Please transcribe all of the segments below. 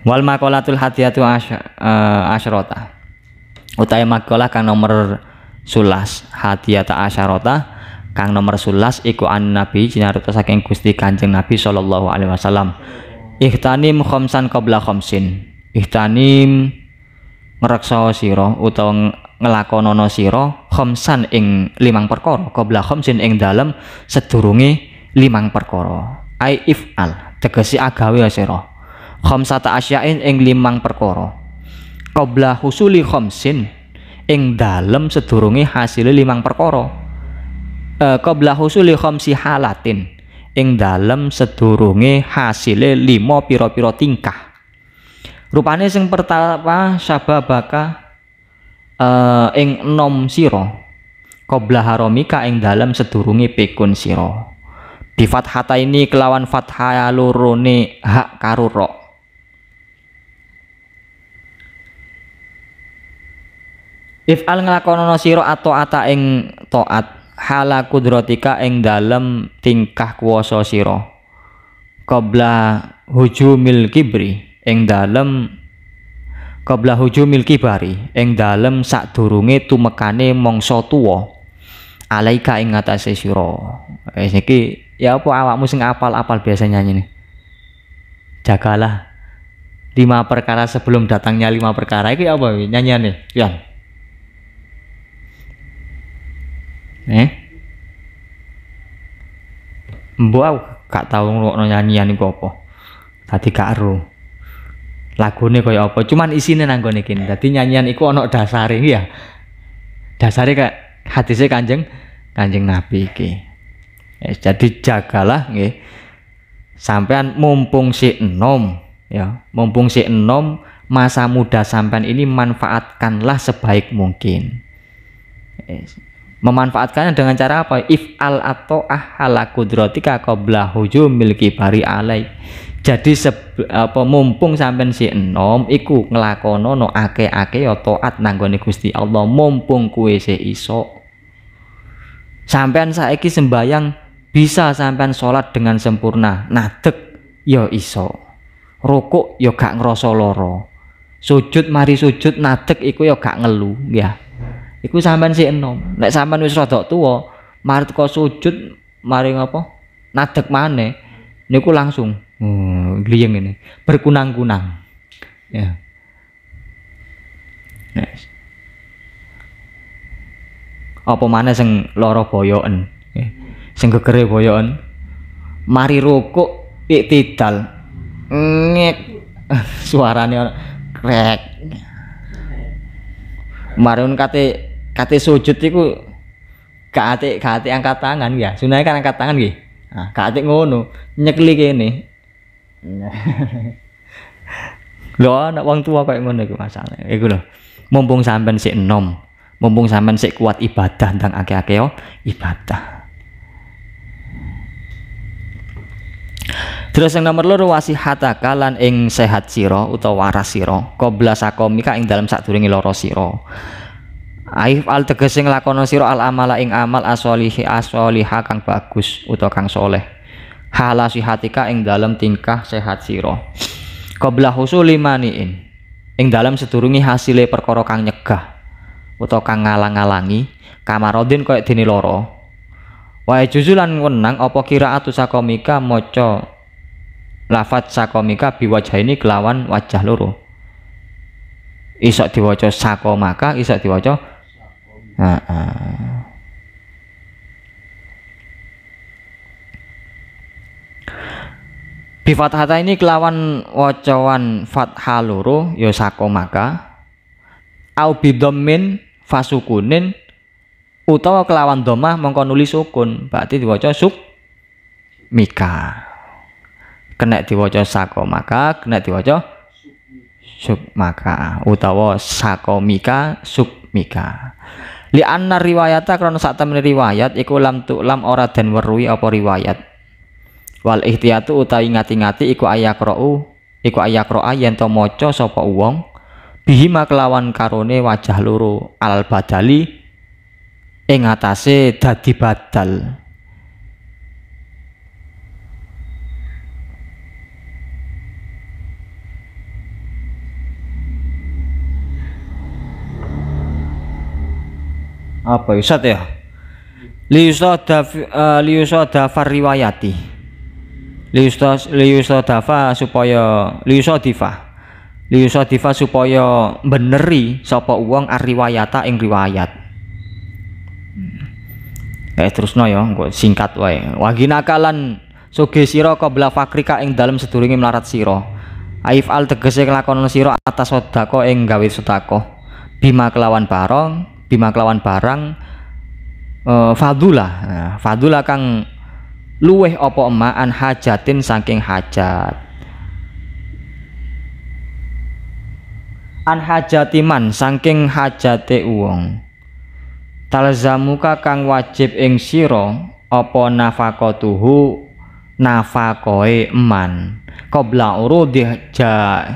Wal asy uh, asyrota. Utawi makalah kang nomor sulas hadiyata asyarota kang nomor sulas iku an nabi jinarita saking Gusti Kanjeng Nabi sallallahu alaihi wasallam. Ihtanim khamsan qabla khamsin. Ihtanim ngreksa sira utawa nglakonono sira khamsan ing limang perkara qabla khamsin ing dalem sedurunge limang perkara. Ai if'al tegesi agawe sira. Khamsata asyain ing limang perkara. Qabla husuli khamsin ing dalem sedurunge hasil limang perkara. E, qabla husuli khamsi halatin ing dalem sedurunge hasile lima pira-pira tingkah. Rupane sing pertama sababaka e, ing nom sira. Qabla haromika ing dalem sedurunge pekun sira di fathata ini kelawan fathah lurune hak karuro If al nglakonono sira atau ata ing taat hala kudrotika ing dalem tingkah kuwasa sira. Qabla hujumil kibri ing dalem qabla hujumil kibari ing dalem sadurunge tumekane mangsa tuwa. Alaika ing ngatasé sira. Wis iki ya apa awakmu sing apal-apal biasa nyanyi nih jagalah lima perkara sebelum datangnya lima perkara iki apa nyanyiane ya Eh? Mbok gak tau ngrungokno nyanyian iku apa. Dadi gak ero. Lagune kaya apa? Cuman isine nang gone iki. Dadi nyanyian iku ana dasare ya. Dasare kayak hadise Kanjeng Kanjeng Nabi iki. Eh, jadi jagalah nggih. Sampean mumpung si enom ya, mumpung si enom masa muda sampean ini manfaatkanlah sebaik mungkin. Eh, memanfaatkannya dengan cara apa if al atau ah ala kudrotika qabla hujumil kibari alai jadi apa mumpung sampean si enom iku nglakono no ake-ake ya taat nanggone Gusti Allah mumpung kue se iso sampean saiki sembayang bisa sampean sholat dengan sempurna nadek ya iso rukuk ya gak ngrasa loro sujud mari sujud nadek iku ya gak ngelu ya Iku sampean sik enom. Nek sampean wis rada tuwa, mari teko sujud, mari ngapa? Nadek maneh. Niku langsung hmm, gliyeng ini, berkunang-kunang. Ya. Yes. Apa mana sing lara boyoken? Sing gegere boyoken. Mari rukuk iktidal. Ngek. Suarane krek. Marun kate kate sujud iku gak ate gak ate angkat tangan ya. Sunai kan angkat tangan nggih. Nah, gak ate ngono, nyekli kene. lho anak wong tua kayak ngono iku masalah. Iku lho. Mumpung sampean sik enom, mumpung sampean sik kuat ibadah tentang akeh-akeh ibadah. Terus yang nomor loro wasihata kalan ing sehat siro utawa waras siro qabla sakomika ing dalam sadurunge loro siro Aif al tegese nglakono sira al amala ing amal asolihi asoliha kang bagus utawa kang soleh. Hala sihatika ing dalam tingkah sehat sira. Qabla husuli maniin. Ing dalam sedurungi hasile perkara kang nyegah utawa kang ngalang-alangi kamarodin koyo dene loro. Wae juzulan wenang apa kiraatu sakomika maca lafat sakomika biwajaini kelawan wajah loro. Isok diwaca sakomaka, isok diwaca Heeh. Bi fathata ini kelawan wacawan fathah loro ya sakomaka au bidhammin fasukunin utawa kelawan domah mongko nulis sukun berarti diwaca suk mika kena diwaca sakomaka kena diwaca suk maka utawa sakomika suk mika. Li anna riwayata krana sak temene riwayat iku lam tu lam ora den weruhi apa riwayat. Wal ihtiyatu utawi ngati-ngati iku ayakra'u iku ayakra yen to maca sapa wong. Bihima kelawan karone wajah loro al badali ing atase dadi badal apa Ustaz ya? Liusada uh, liusada riwayati liusadafa supaya liusadifa liusadifa supaya beneri sapa uang arriwayata ing riwayat. Eh terus no ya singkat wae. Wagina kalan suge sira qabla fakrika ing dalem sedurunge melarat sira. Aif al tegese kelakonan sira atas sedako ing gawe sedako bima kelawan barang bima kelawan barang uh, fadula. Nah, fadula kang luweh apa emaan hajatin saking hajat. An hajatiman saking hajate wong. Talzamuka kang wajib ing sira apa nafaqatuhu nafakoe eman. Qabla urudi ja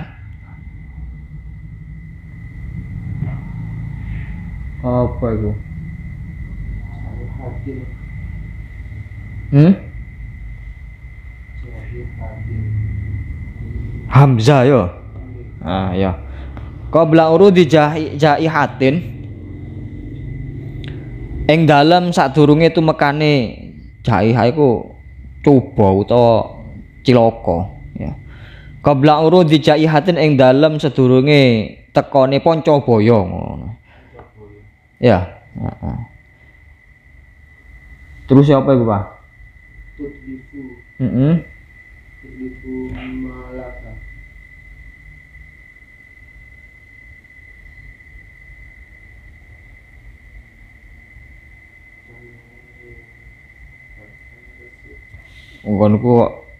apa itu? Hmm? Hamzah yo. Ah ya qabla urudi jaihatin ing dalem sadurunge tumekane jaihah iku coba utawa cilaka ya. Qabla urudi jaihatin ing dalem sedurunge tekone Pancabaya ngono ya. Heeh. Terus siapa iku Pak? Heeh. malaka. Nggonku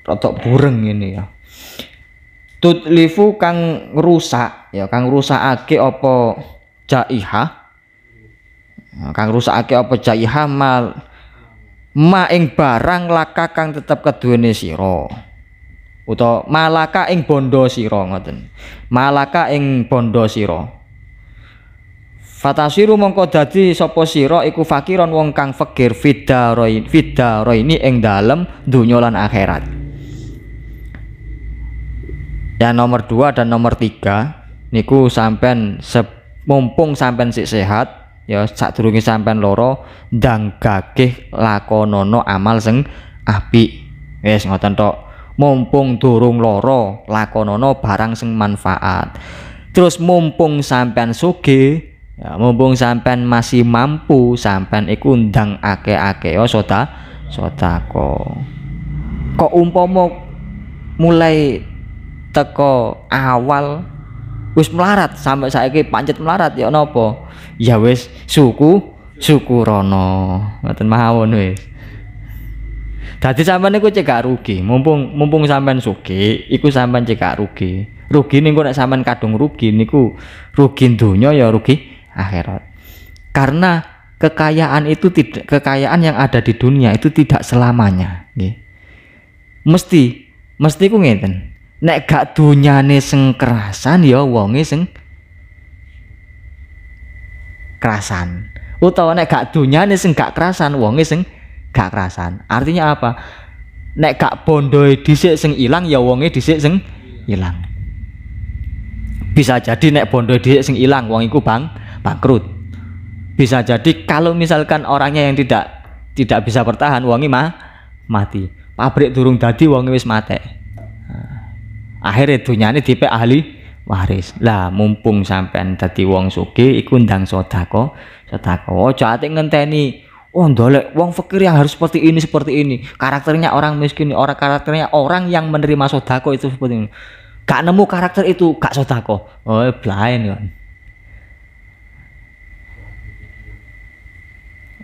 rada bureng ini ya. Tutlifu kang rusak ya kang rusakake apa jaiha kang rusakake apa jaiha mal ma ing barang laka kang tetep keduwene sira. Utawa malaka ing bondo sira ngoten. Malaka ing bondo sira. Fatasiru mongko dadi sapa sira iku fakiron wong kang fakir fidaroin fidaroini ing dalem donya lan akhirat. Ya nomor dua dan nomor tiga niku sampean mumpung sampean sik sehat ya sadurunge sampean loro ndang gagih lakonono amal sing apik. Wis ngoten tok. Mumpung durung loro lakonono barang sing manfaat. Terus mumpung sampean sugih Ya, mumpung sampean masih mampu, sampean iku ndang ake-ake oh soda sodako. Kok umpama mulai teko awal wis melarat sampai saiki pancet melarat ya napa? Ya wis suku syukurono. Ngoten mawon wis. Dadi sampean niku cekak rugi, mumpung mumpung sampean sugih, iku sampean cekak rugi. Rugi niku nek sampean kadung rugi niku rugi donya ya rugi akhirat. Karena kekayaan itu tidak kekayaan yang ada di dunia itu tidak selamanya, nggih. Mesti mesti ku ngeten. Nek gak dunyane sing kerasan ya wonge sing kerasan. Utawa nek gak dunyane sing gak kerasan wonge sing gak kerasan. Artinya apa? Nek gak bondoe dhisik sing ilang ya wonge dhisik sing ilang. Bisa jadi nek bondoe dhisik sing ilang wong iku bang bangkrut. Bisa jadi kalau misalkan orangnya yang tidak tidak bisa bertahan wongi mah mati. Pabrik durung dadi wongi wis mate. Akhirnya dunyane dipe ahli waris. Lah mumpung sampean dadi wong sugih iku ndang sedako, sedako. Aja ate ngenteni Oh ndolek wong fakir yang harus seperti ini seperti ini karakternya orang miskin orang karakternya orang yang menerima sodako itu seperti ini gak nemu karakter itu gak sodako oh blind kan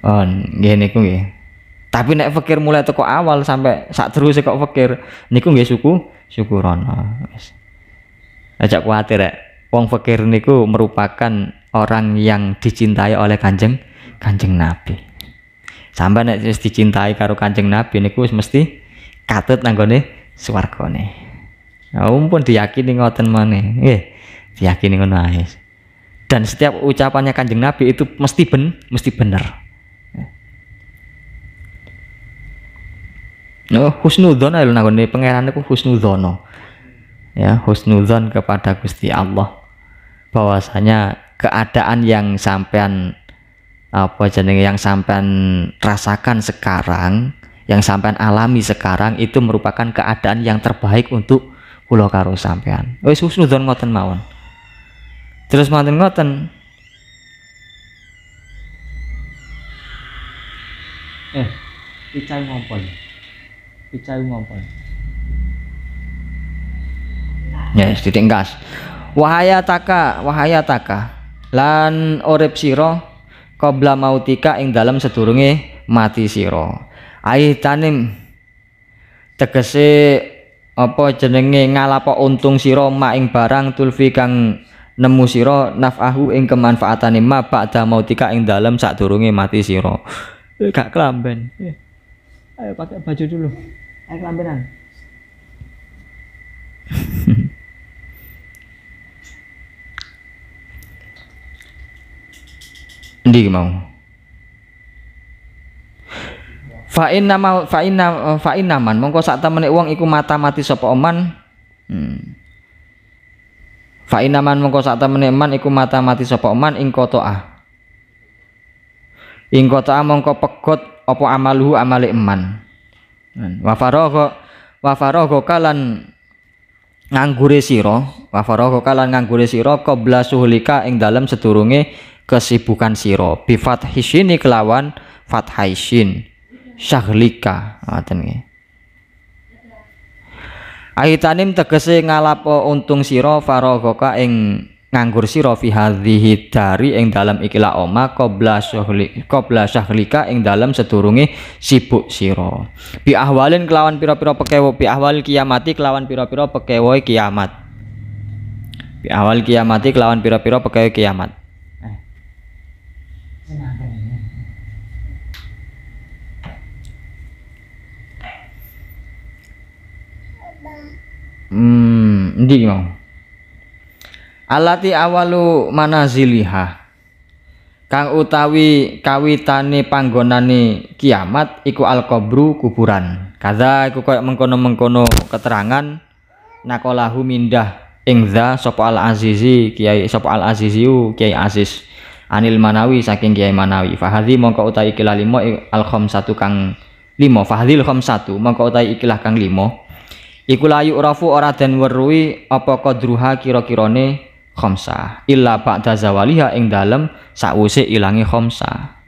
Oh, nggih niku nggih. Tapi nek fakir mulai teko awal sampai sak terus kok fakir, niku nggih suku syukurono. Wis. Aja kuwatir rek. Wong fakir niku merupakan orang yang dicintai oleh Kanjeng Kanjeng Nabi. Sampai nek wis dicintai karo Kanjeng Nabi niku mesti katut nanggone swargane. Nah, umpun diyakini ngoten maneh. Nggih, diyakini ngono. Dan setiap ucapannya Kanjeng Nabi itu mesti ben, mesti bener. Oh, husnudzon lho nangone pangeran niku husnudzono. Ya, husnudzon kepada Gusti Allah. Bahwasanya keadaan yang sampean apa jenenge yang sampean rasakan sekarang yang sampean alami sekarang itu merupakan keadaan yang terbaik untuk kula karo sampean. Wis husnudon ngoten mawon. Terus ngoten ngoten. Eh icai ngompol icai ngompol ya yes, titik gas wahayataka wahayataka lan urip sira qabla mautika ing dalam sedurunge mati sira. Tanim. Tegese apa jenenge ngalapo untung sira mak ing barang tulfi kang nemu sira nafahu ing kemanfaatane ma ba'da mautika ing dalem sadurunge mati sira. Eh, gak kelamben. Eh, ayo pakai baju dulu ayo kelambenan Ndi mau? Fa inna ma fa inna fa inna man. Mongko sak temene wong iku mata mati sapa oman hmm. fa inna man mongko sak temene man iku mata mati sapa oman ing kotoah ing kotoah mongko pegot apa amaluhu amale eman. Wa faragha wa faragha kalan nganggure sira wa faragha kalan nganggure sira qabla suhulika ing dalam sedurunge kesibukan sira. Bi fathishini kelawan fathaisin syahlika. Ngoten nggih. Aitanim tegese ngalapo untung sira faragoka ing nganggur sira fi hadhihi dari ing dalam ikilah oma qabla syahli qabla syahlika ing dalam sedurunge sibuk sira bi ahwalin kelawan pira-pira pekewo bi ahwal kiamati kelawan pira-pira pekewo kiamat bi awal kiamati kelawan pira-pira pekewo kiamat eh. Hmm, ndi mau. Alati awalu manaziliha. Kang utawi kawitane panggonane kiamat iku al-qabru kuburan. Kaza iku koyo mengkono-mengkono keterangan nakolahu mindah ing za sapa al-azizi kiai sapa al-aziziu kiai aziz anil manawi saking kiai manawi fahadhi mongko utawi ikilah limo al satu kang limo fahadhil satu mongko utawi ikilah kang limo iku layu rafu ora den weruhi apa qadruha kira-kirane khamsah. Illa ba'da zawaliha ing dalem sakwise ilange khamsah.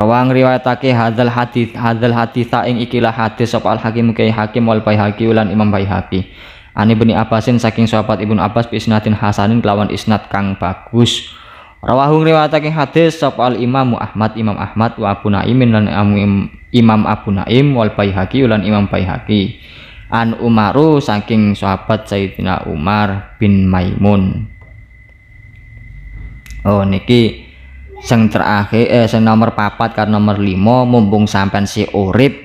Rawang riwayatake hadzal hadis hadzal haditha ing ikilah hadis sapa al hakim kai hakim wal baihaqi ulan imam baihaqi. Ani bani Abbasin saking sahabat Ibnu Abbas bi isnadin hasanin kelawan isnad kang bagus. Rawahu riwayatake hadis sapa al Imam Ahmad Imam Ahmad wa Abu Naim lan Imam Abu Naim wal Baihaqi ulan Imam Baihaqi an Umaru saking sahabat Sayyidina Umar bin Maimun. Oh niki sing terakhir eh sing nomor papat kan nomor limo mumpung sampean si urip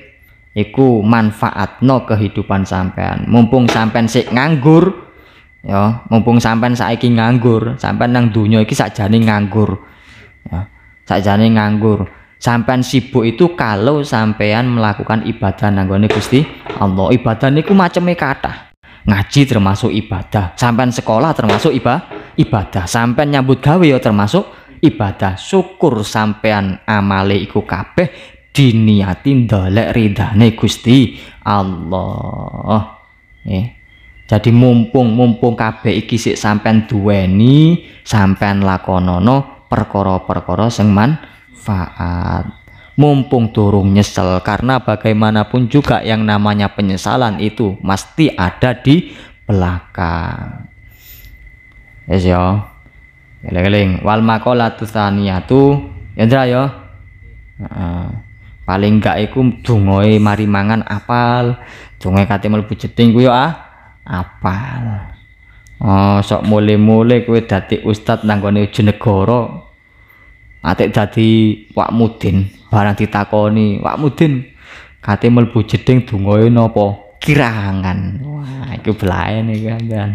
iku manfaatno kehidupan sampean. Mumpung sampean si nganggur ya mumpung sampean saiki nganggur sampean nang dunia iki sakjane nganggur ya sakjane nganggur sampean sibuk itu kalau sampean melakukan ibadah nanggone Gusti Allah. Ibadah niku macamnya kata ngaji termasuk ibadah. Sampean sekolah termasuk iba ibadah. Sampean nyambut gawe ya termasuk ibadah. Syukur sampean amale iku kabeh diniati ndolek ridane Gusti Allah. Jadi mumpung mumpung kabeh iki sik sampean duweni sampean lakonono perkara-perkara sing man manfaat mumpung turung nyesel karena bagaimanapun juga yang namanya penyesalan itu mesti ada di belakang. Yes yo. Eling wal tsaniyatu ya yo. Uh, paling gak iku dongoe mari mangan apal. Dongoe kate mlebu jeding ku yo ah. Apal. Oh sok mule-mule kowe dadi ustad nang gone Jenegara atik dadi Pak Mudin barang ditakoni Pak Mudin kate mlebu jeding dongae napa? Kirangan. Wah iku blae nih kan